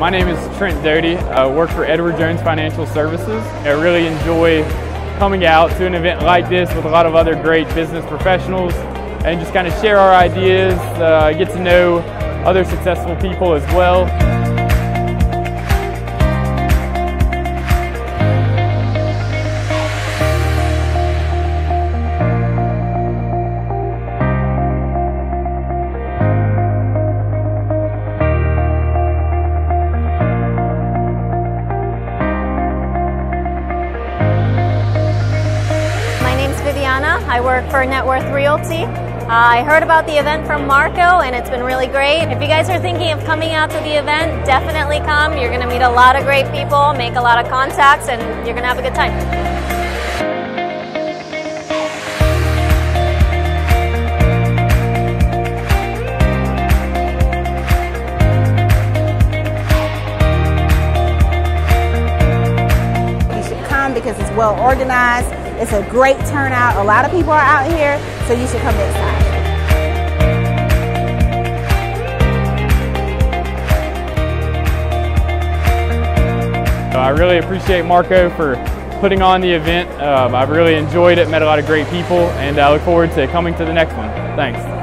My name is Trent Doty. I work for Edward Jones Financial Services. I really enjoy coming out to an event like this with a lot of other great business professionals and just kind of share our ideas, uh, get to know other successful people as well. I work for Net Worth Realty. Uh, I heard about the event from Marco and it's been really great. If you guys are thinking of coming out to the event, definitely come. You're going to meet a lot of great people, make a lot of contacts, and you're going to have a good time. Because it's well organized. It's a great turnout. A lot of people are out here, so you should come next time. I really appreciate Marco for putting on the event. Um, I've really enjoyed it, met a lot of great people, and I look forward to coming to the next one. Thanks.